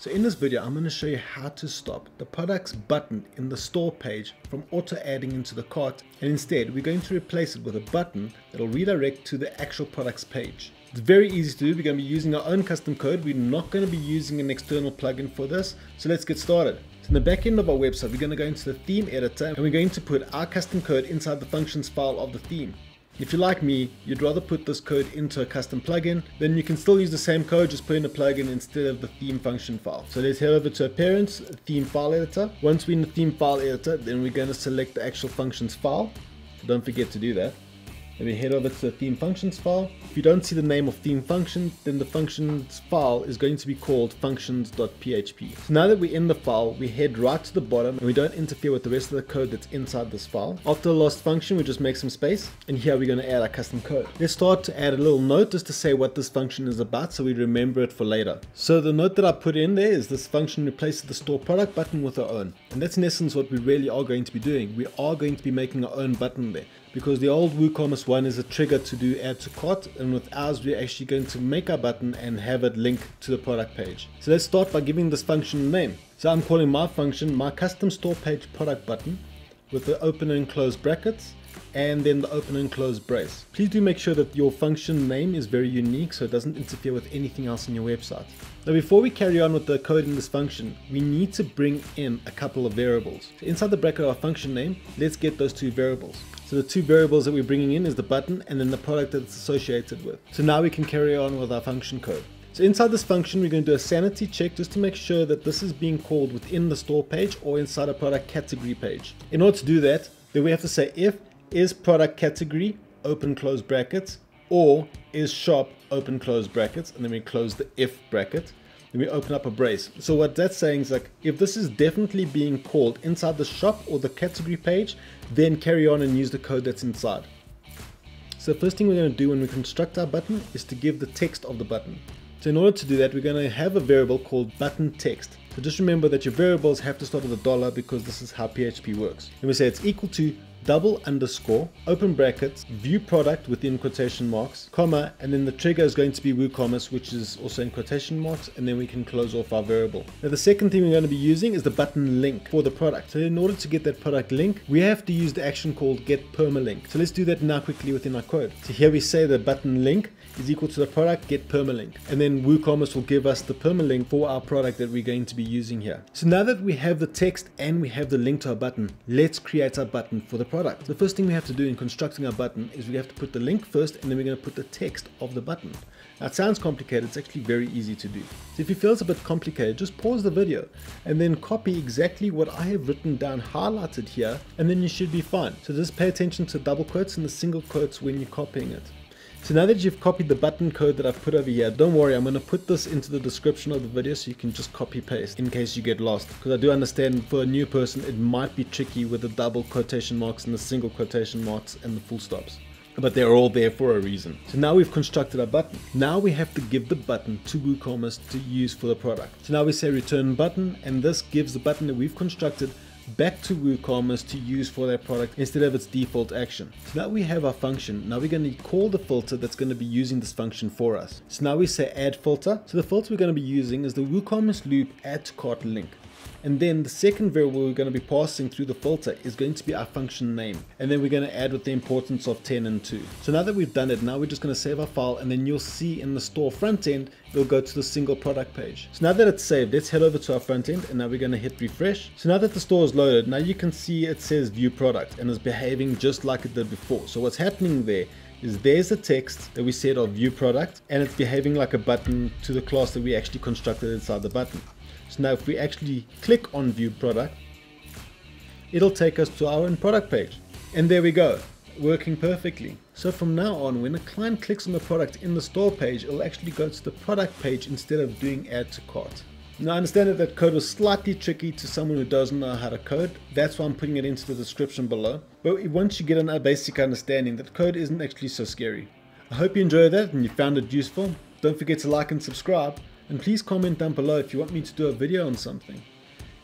So in this video, I'm going to show you how to stop the products button in the store page from auto adding into the cart and instead we're going to replace it with a button that will redirect to the actual products page. It's very easy to do. We're going to be using our own custom code. We're not going to be using an external plugin for this. So let's get started. So in the back end of our website, we're going to go into the theme editor and we're going to put our custom code inside the functions file of the theme. If you're like me, you'd rather put this code into a custom plugin, then you can still use the same code, just put in a plugin instead of the theme function file. So let's head over to Appearance, Theme File Editor. Once we're in the Theme File Editor, then we're going to select the actual functions file. Don't forget to do that. Then we head over to the theme functions file. If you don't see the name of theme function, then the functions file is going to be called functions.php. So now that we're in the file, we head right to the bottom and we don't interfere with the rest of the code that's inside this file. After the last function, we just make some space and here we're going to add our custom code. Let's start to add a little note just to say what this function is about so we remember it for later. So the note that I put in there is this function replaces the store product button with our own. And that's in essence what we really are going to be doing. We are going to be making our own button there because the old WooCommerce one is a trigger to do add to cart and with ours we're actually going to make our button and have it link to the product page. So let's start by giving this function a name. So I'm calling my function my custom store page product button with the open and close brackets and then the open and close brace. Please do make sure that your function name is very unique so it doesn't interfere with anything else in your website. Now before we carry on with the code in this function, we need to bring in a couple of variables. So inside the bracket of our function name, let's get those two variables. So the two variables that we're bringing in is the button and then the product that it's associated with. So now we can carry on with our function code. So inside this function, we're going to do a sanity check just to make sure that this is being called within the store page or inside a product category page. In order to do that, then we have to say if is product category open close brackets or is shop open close brackets and then we close the if bracket then we open up a brace. So what that's saying is like, if this is definitely being called inside the shop or the category page, then carry on and use the code that's inside. So the first thing we're going to do when we construct our button is to give the text of the button. So in order to do that, we're going to have a variable called button text. So just remember that your variables have to start with a dollar because this is how PHP works. And we say it's equal to double underscore, open brackets, view product within quotation marks, comma, and then the trigger is going to be WooCommerce, which is also in quotation marks, and then we can close off our variable. Now the second thing we're going to be using is the button link for the product. So in order to get that product link, we have to use the action called get permalink. So let's do that now quickly within our code. So here we say the button link is equal to the product get permalink. And then WooCommerce will give us the permalink for our product that we're going to be using here. So now that we have the text and we have the link to our button, let's create our button for the product. The first thing we have to do in constructing our button is we have to put the link first and then we're going to put the text of the button. Now it sounds complicated, it's actually very easy to do. So if it feels a bit complicated, just pause the video and then copy exactly what I have written down highlighted here and then you should be fine. So just pay attention to double quotes and the single quotes when you're copying it. So now that you've copied the button code that I've put over here, don't worry, I'm going to put this into the description of the video so you can just copy paste in case you get lost. Because I do understand for a new person it might be tricky with the double quotation marks and the single quotation marks and the full stops. But they're all there for a reason. So now we've constructed our button. Now we have to give the button to WooCommerce to use for the product. So now we say return button and this gives the button that we've constructed back to WooCommerce to use for their product instead of its default action. So now we have our function. Now we're going to call the filter that's going to be using this function for us. So now we say add filter. So the filter we're going to be using is the WooCommerce loop add to cart link. And then the second variable we're going to be passing through the filter is going to be our function name. And then we're going to add with the importance of 10 and 2. So now that we've done it, now we're just going to save our file and then you'll see in the store front end, it'll go to the single product page. So now that it's saved, let's head over to our front end and now we're going to hit refresh. So now that the store is loaded, now you can see it says view product and is behaving just like it did before. So what's happening there is there's a text that we said of view product and it's behaving like a button to the class that we actually constructed inside the button. So now if we actually click on view product, it'll take us to our own product page. And there we go, working perfectly. So from now on, when a client clicks on the product in the store page, it'll actually go to the product page instead of doing add to cart. Now I understand that that code was slightly tricky to someone who doesn't know how to code. That's why I'm putting it into the description below. But once you get a basic understanding, that code isn't actually so scary. I hope you enjoyed that and you found it useful. Don't forget to like and subscribe. And please comment down below if you want me to do a video on something.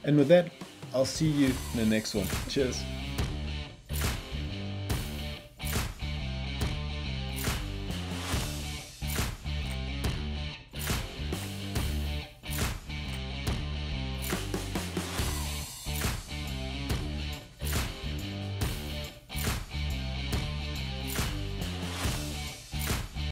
And with that, I'll see you in the next one. Cheers.